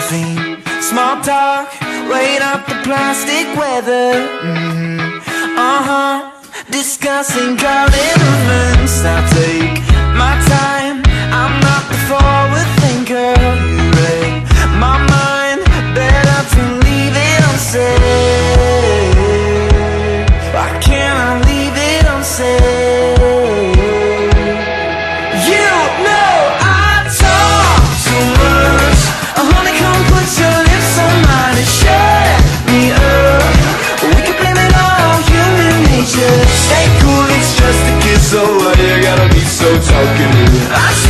Small talk, weighing up the plastic weather mm-hmm. Uh-huh, discussing garden events. I take stay cool, it's just a kiss. So why you gotta be so talkative?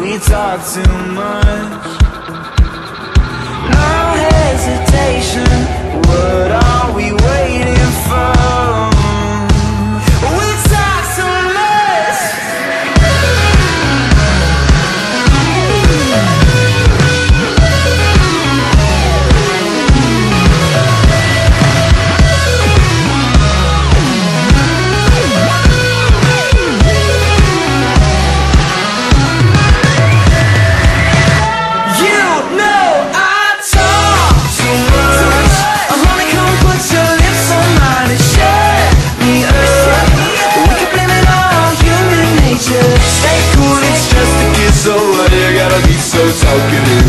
we talk too much. No hesitation. broken